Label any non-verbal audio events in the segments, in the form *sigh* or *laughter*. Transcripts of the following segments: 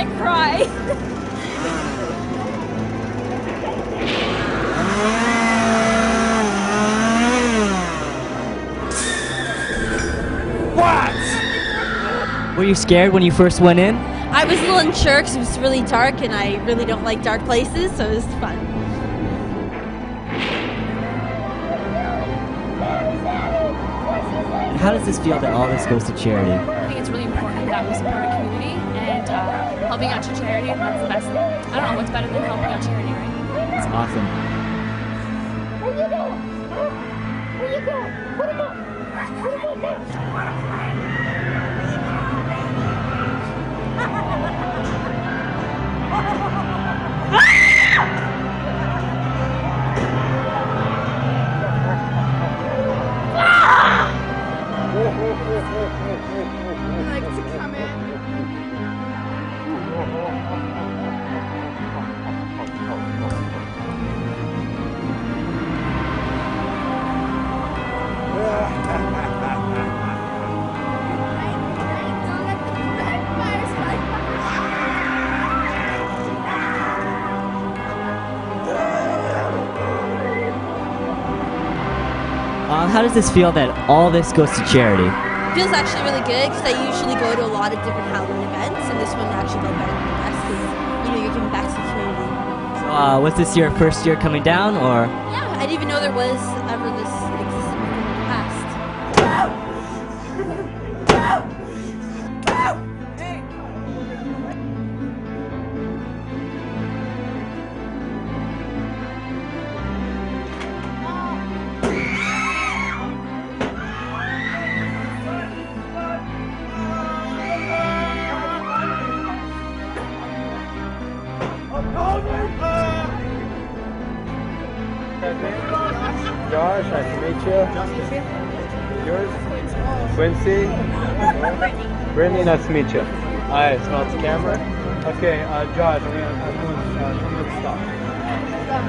I cry. *laughs* Were you scared when you first went in? I was a little unsure because it was really dark and I really don't like dark places, so it was fun. How does this feel that all this goes to charity? I think it's really important that we support helping out to charity. That's the best. I don't know what's better than helping out charity, right? It's awesome. Where you going? Where you going? Put him up. Put him how does this feel that all this goes to charity? It feels actually really good because I usually go to a lot of different Halloween events, and this one actually felt better than the rest because you know you're giving back to the community. Uh, was this your first year coming down, or Yeah, I didn't even know there was ever this Yours? Quincy? Brittany, nice to meet you. Alright, the camera. Okay, uh, Josh, I'm gonna, I'm gonna uh, stop.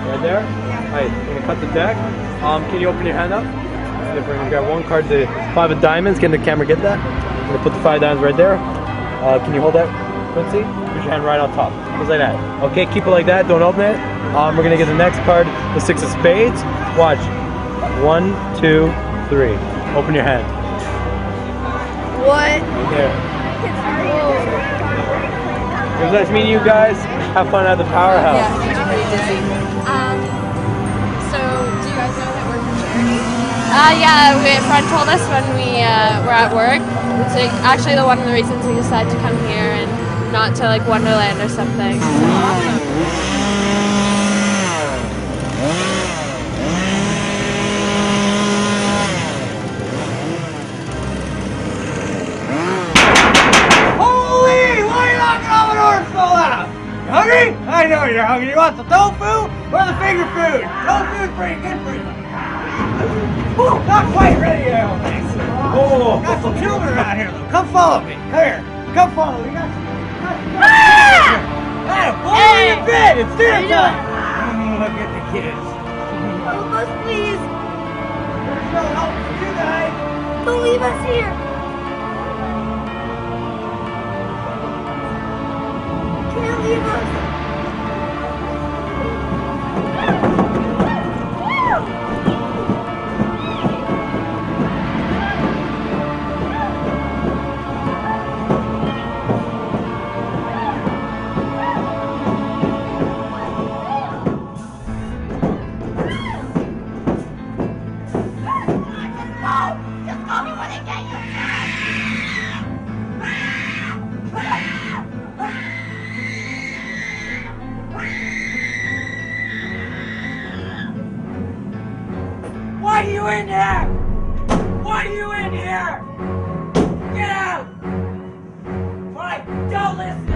Right there? Alright, I'm gonna cut the deck. Um, can you open your hand up? If we're gonna grab one card, the five of diamonds. Can the camera get that? I'm gonna put the five diamonds right there. Uh, can you hold that, Quincy? Put your hand right on top. Just like that. Okay, keep it like that. Don't open it. Um, we're gonna get the next card, the six of spades. Watch. One, two, three. Open your hand. What? There. It was nice meeting you guys. Have fun at the powerhouse. I'm pretty dizzy. Um, so, do you guys know that we're from charity? Uh, yeah, we, a friend told us when we uh, were at work. It's like actually the one of the reasons we decided to come here and not to like Wonderland or something. So awesome. The fall out? You hungry? I know you're hungry. You want some tofu or the finger food? Tofu is pretty good for you. Ooh, not quite ready yet, I think. Oh, got some children around here though. Come follow me. Come here. Come follow me. Got some, got some, ah! Hey, follow me bed. It's dinner time. Mm, Look at the kids. Help us, please. There's no help for you guys. Don't leave us here. You in here? Why are you in here? Get out! Alright, don't listen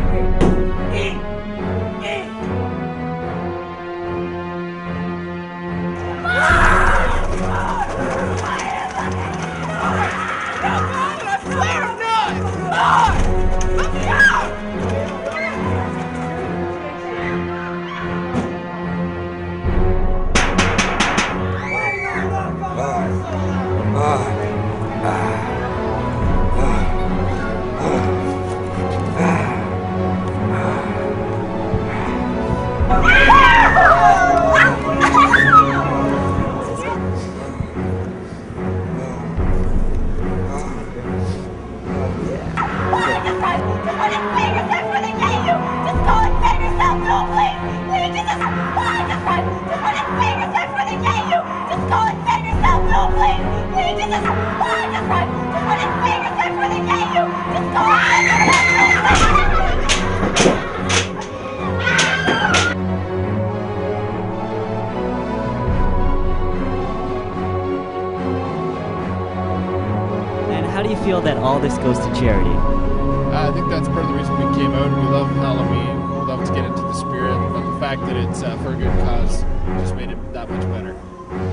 you feel that all this goes to charity? Uh, I think that's part of the reason we came out. We love Halloween. We love to get into the spirit, but the fact that it's uh, for a good cause just made it that much better.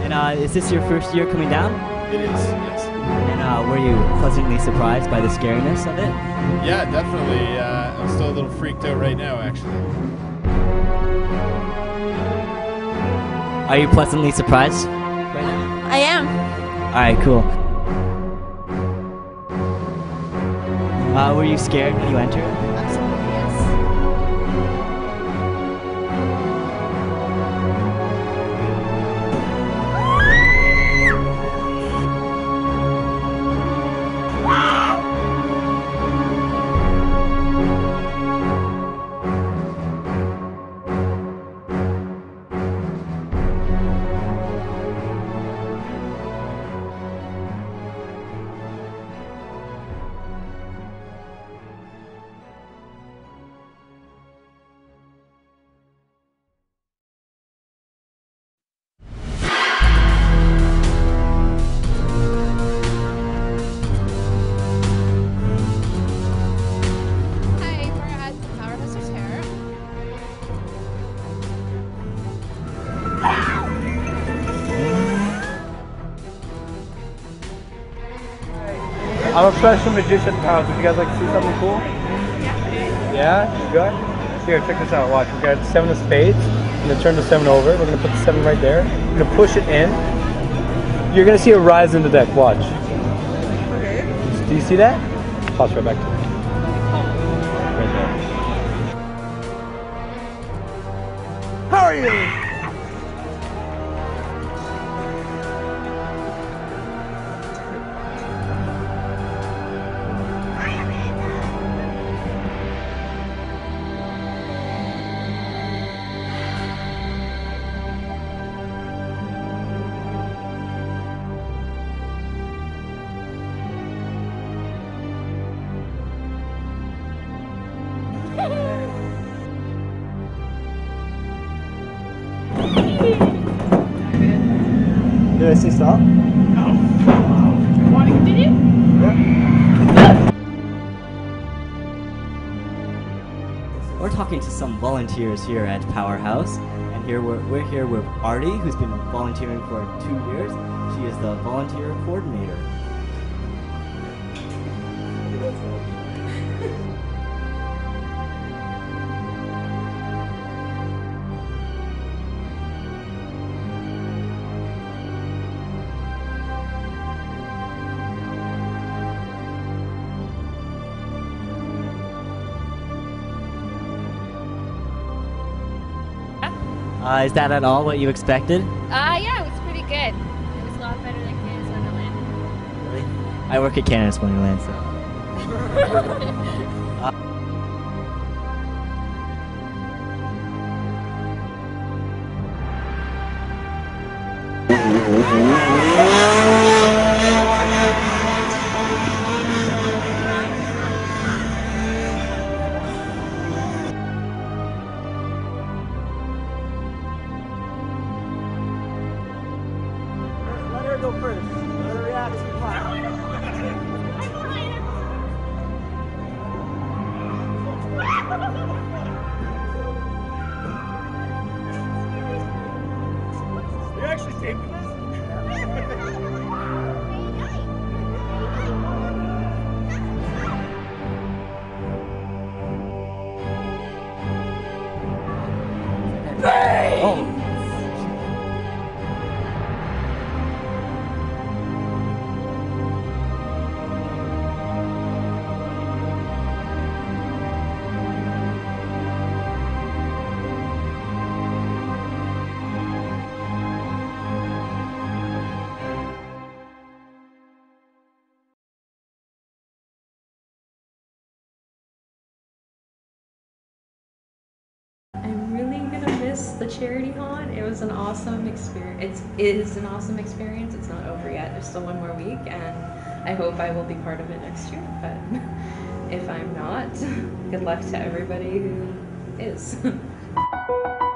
And uh, is this your first year coming down? It is, yes. And uh, were you pleasantly surprised by the scariness of it? Yeah, definitely. Uh, I'm still a little freaked out right now, actually. Are you pleasantly surprised right now? I am. All right, cool. Uh, were you scared when you entered? I'm a special magician house. Would you guys like to see something cool? Yeah. Good? Here, check this out. Watch. We got seven of spades. I'm gonna turn the seven over. We're gonna put the seven right there. We're gonna push it in. You're gonna see a rise in the deck. Watch. Okay. Do you see that? Toss right back to me. Right there. How are you? Oh, did I say stop? Want to continue? We're talking to some volunteers here at Powerhouse, and here we're, we're here with Artie, who's been volunteering for two years. She is the volunteer coordinator. Uh, is that at all what you expected? Uh, yeah, it was pretty good. It was a lot better than Canada's Wonderland. Really? I work at Canada's Wonderland, so. *laughs* Let her go first. The charity haunt. It was an awesome experience. It is an awesome experience. It's not over yet. There's still one more week, and I hope I will be part of it next year. But *laughs* if I'm not, *laughs* good luck to everybody who is. *laughs*